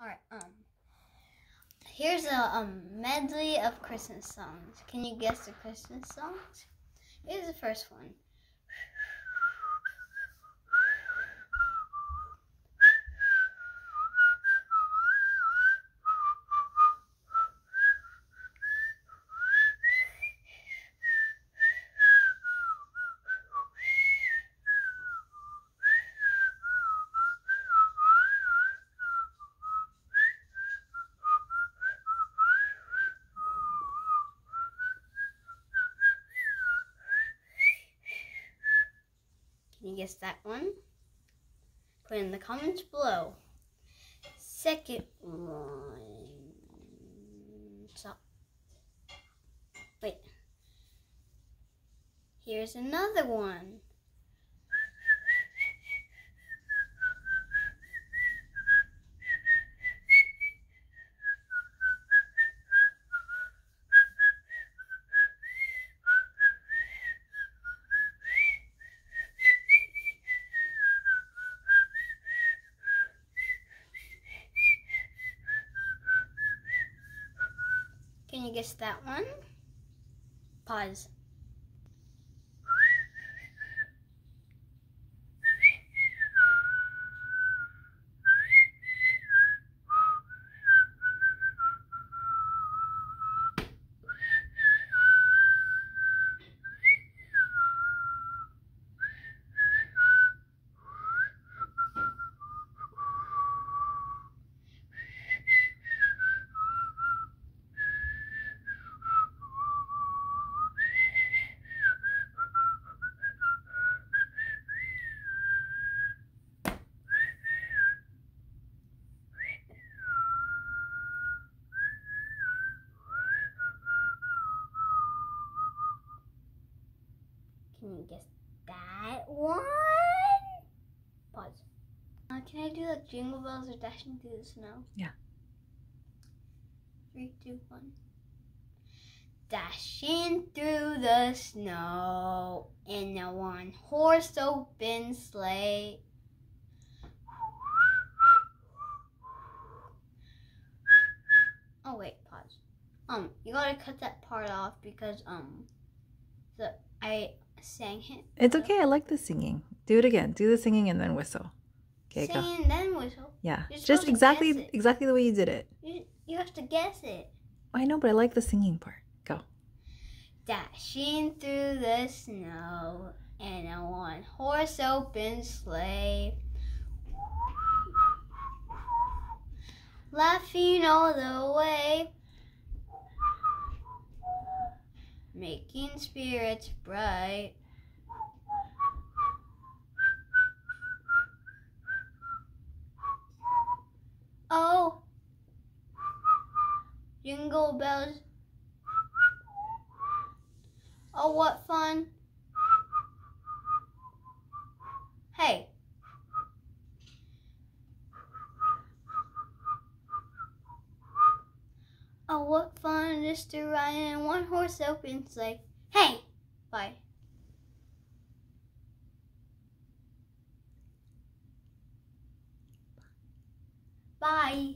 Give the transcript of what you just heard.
Alright, um. Here's a um, medley of Christmas songs. Can you guess the Christmas songs? Here's the first one. Guess that one? Put in the comments below. Second one. Stop. Wait. Here's another one. Can you guess that one? Pause. Can you guess that one? Pause. Uh, can I do like Jingle Bells or Dashing Through the Snow? Yeah. Three, two, one. Dashing through the snow in a one horse open sleigh. Oh wait, pause. Um, you gotta cut that part off because um, the I sang it. It's okay. I like the singing. Do it again. Do the singing and then whistle. Okay, go. Sing and then whistle. Yeah, just exactly exactly the way you did it. You, you have to guess it. I know, but I like the singing part. Go. Dashing through the snow and a one horse open sleigh. Laughing all the way. Making spirits bright. Oh, jingle bells Oh, what fun. Hey. Fun is to ride in one horse open sleigh. Hey. Bye. Bye.